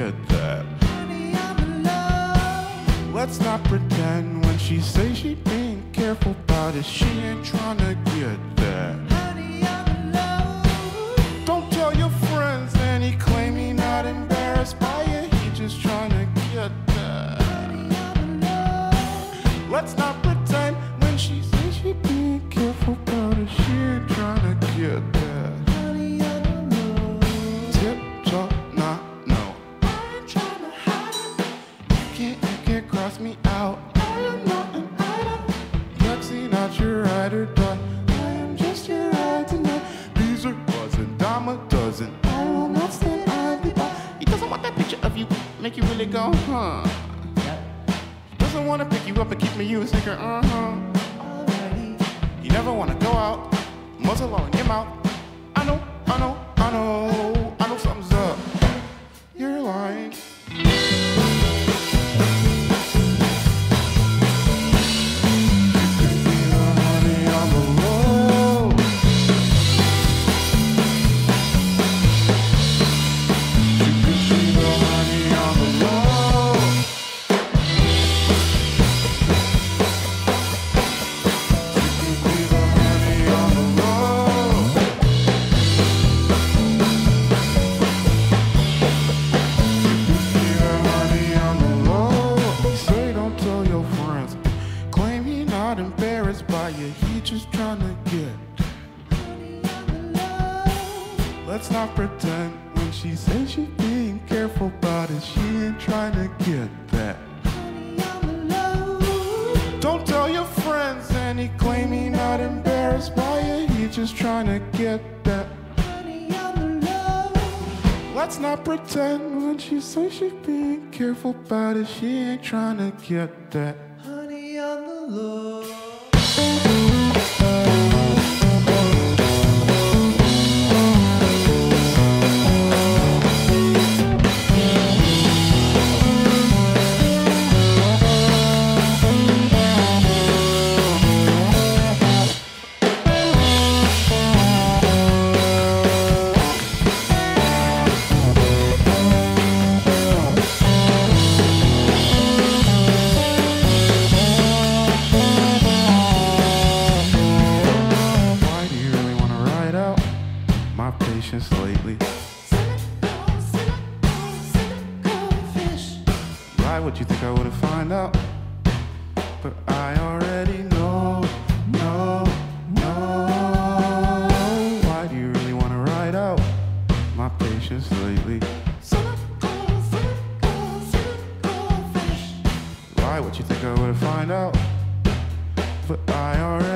that. Honey. Let's not pretend when she say she being careful about it, she ain't trying to get me out. I am not an item. Yuxie, not your ride or die. I am just your ride tonight. Are buzzing, dime a dozen. I will not stand idly by. He doesn't want that picture of you, make you really go, huh? He doesn't wanna pick you up and keep me music, uh huh. Alrighty. You never wanna go out, muzzle in your mouth. Just trying to get. Let's not pretend when she says she's being careful about it. She ain't trying to get that. Don't tell your friends and he claim he not embarrassed by you. He just trying to get that. Let's not pretend when she says she's being careful about it. She ain't trying to get that. Why would you think I would've find out? But I already know, know, know. Why do you really wanna ride out my patience lately? Why would you think I would've find out? But I already